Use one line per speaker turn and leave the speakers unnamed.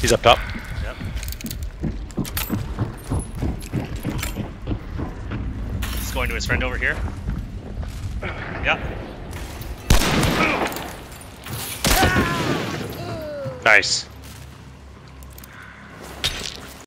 He's up top.
Yep. He's going to his friend over here. Yep.
Nice.